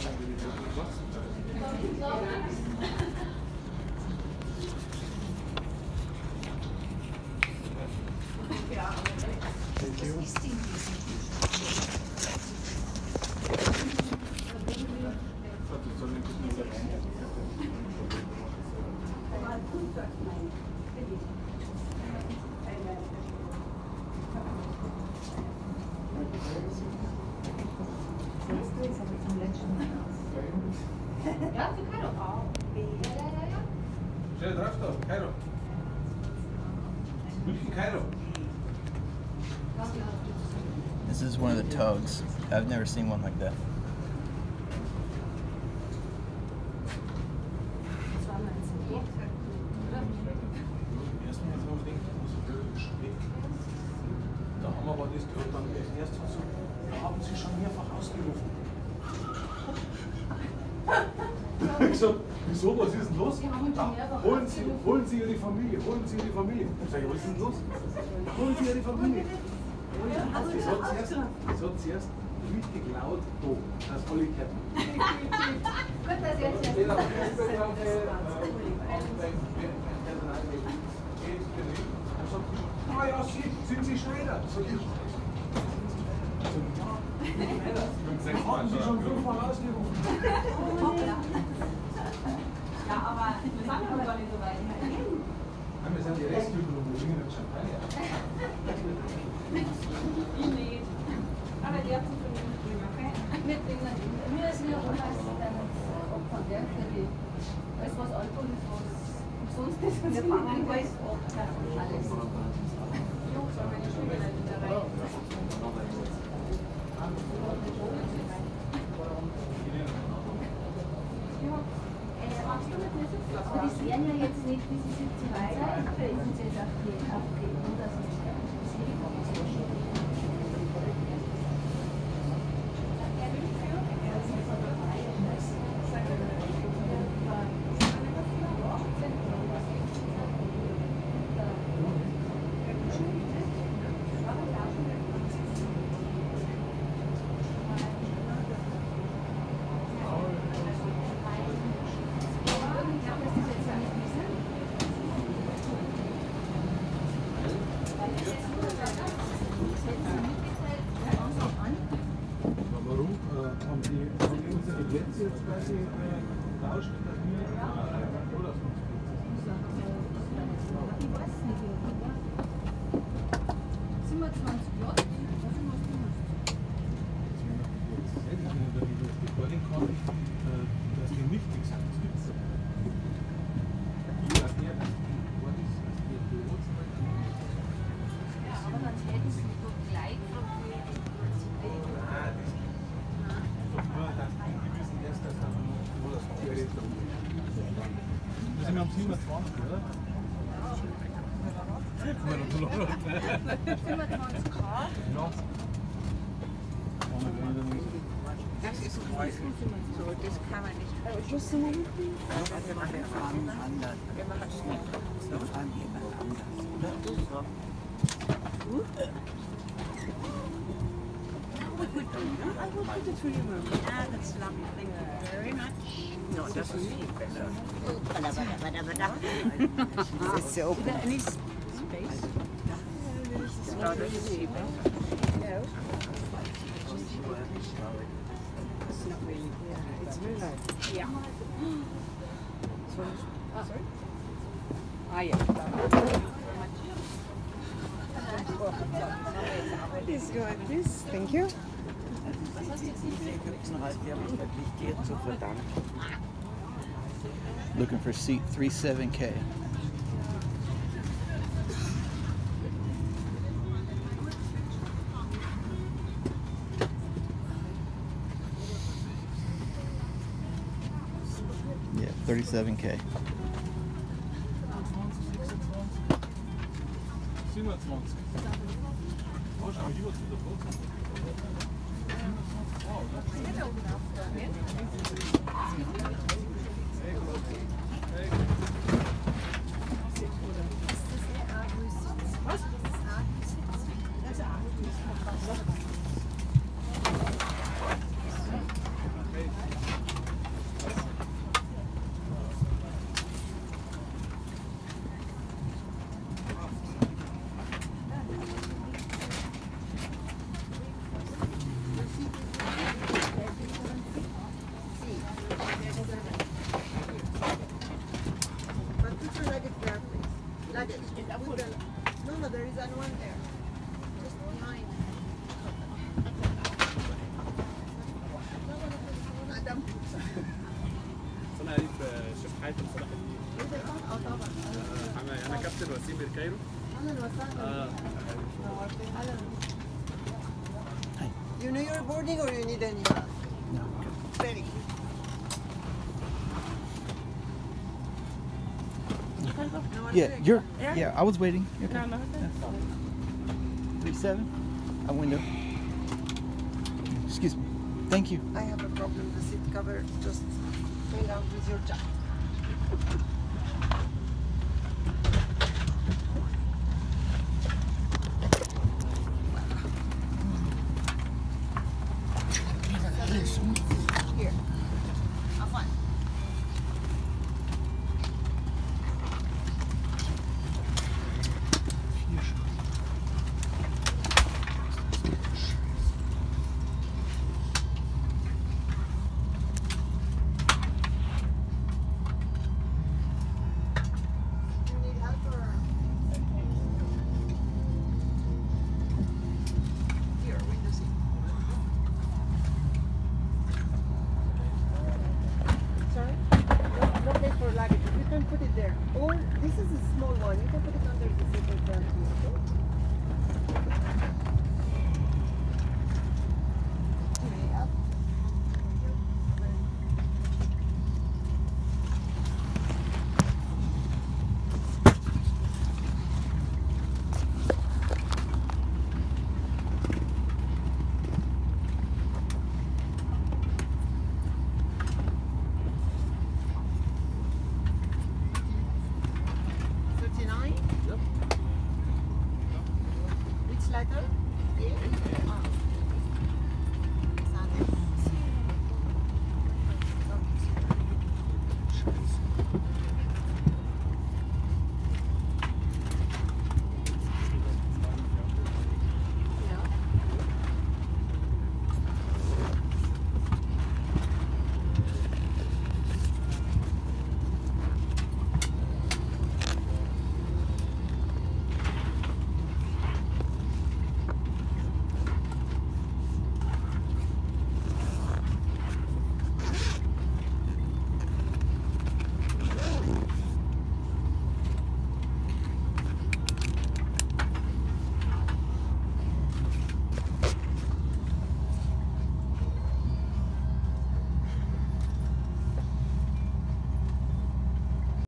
Ja, du This is one of the tugs. I've never seen one like that. Gesagt, wieso, was ist denn los? Holen, sie, holen Sie Ihre Familie, holen Sie Ihre Familie. Ich sag, was ist denn los? Holen Sie Ihre Familie. Das hat zuerst, das hat zuerst richtig laut da, das alle gehört. Gut, dass ihr jetzt sagt, ah ja, Sie, sind Sie Schneider? Sag ich. Haben Sie schon fünfmal ausgerufen? Wir fangen bei alles. Jungs, aber die Schule da rein. Aber das wären ja jetzt nicht diese 17 Zeit, weil sie sind jetzt auf die, auf die Unterseite. 25 Grad. Ja. Das ist Kreuzung. So, das kann man nicht. Also wir machen es anders. Wir machen es nicht. Wir fahren jemand anders. I will put it through your room. Ah, that's lovely. Thank you very much. No, ist viel besser. Das ist so. No. It's not really. Yeah, it's. Yeah. Ah, sorry? Ah, yeah. This go like this. Thank you. Looking for seat 37K. 37K. شيف حاتم صلاح الدين اه طبعا آه، انا انا كابتن وسيم الكايرو انا الوسائل اه You know your boarding or you need any? No. Very good. No one Yeah, check. you're. Yeah. Yeah, I was waiting. Okay. No, no, Three seven. A window. Excuse me. Thank you. I have a problem. The seat cover just hang out with your jacket. you can put it there. Or this is a small one. You can put it under the of the